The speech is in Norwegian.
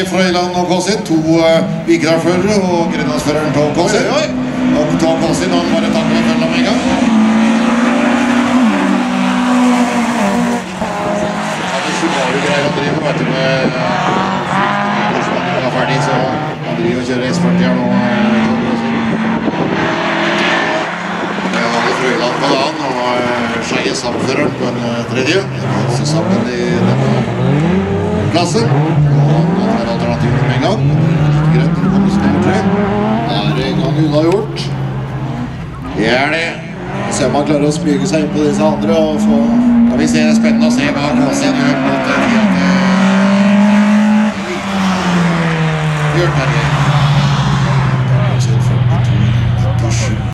Terje Frøyland og Kåsin. To uh, Vigra-førere og Grenlandsføreren Tom Kåsin. Og Tom Kåsin han bare takker med følget med en gang. Og kjører S40 her nå. eh, det er Frøyland på dagen og Skeie Samføreren på en uh, tredje. Sammen i denne klasse. Og nå tar alternativet med en gang. Greit, det kommer som nummer tre. Da er det en gang unnagjort. Det er det. Se om han klarer å smyge seg inn på disse andre og få Da vi ser det er spennende å se hva Kåsin gjør mot eh, Bjørn Terje.